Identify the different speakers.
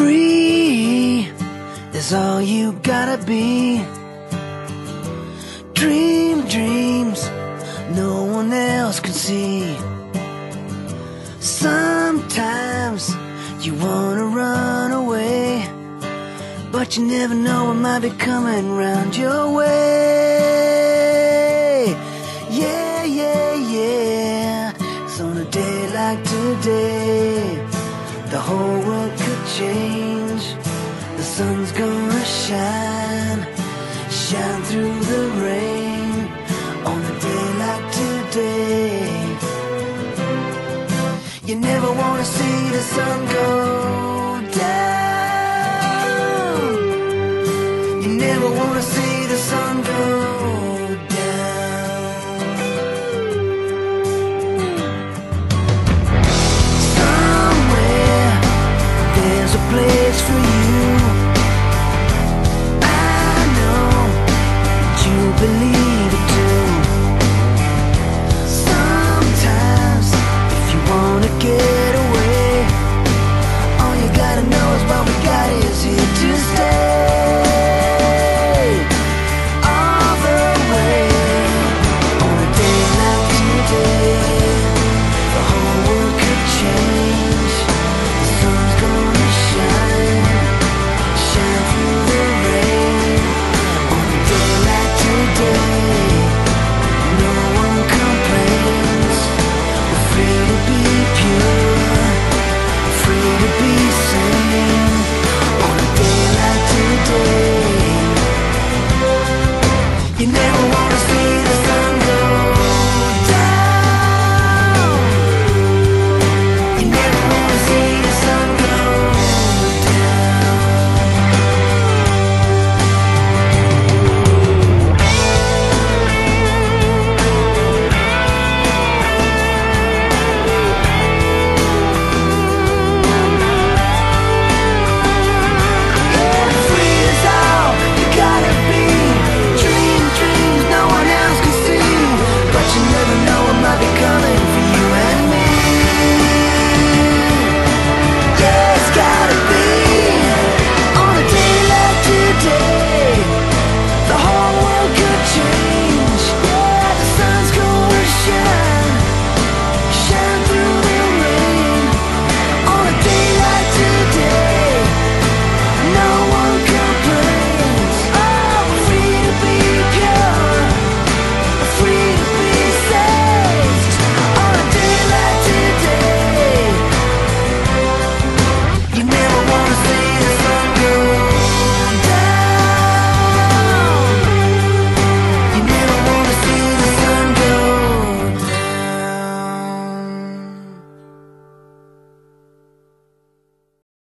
Speaker 1: Free is all you gotta be. Dream dreams no one else can see. Sometimes you wanna run away, but you never know what might be coming round your way. Yeah, yeah, yeah. It's on a day like today, the whole world could change. The sun's gonna shine, shine through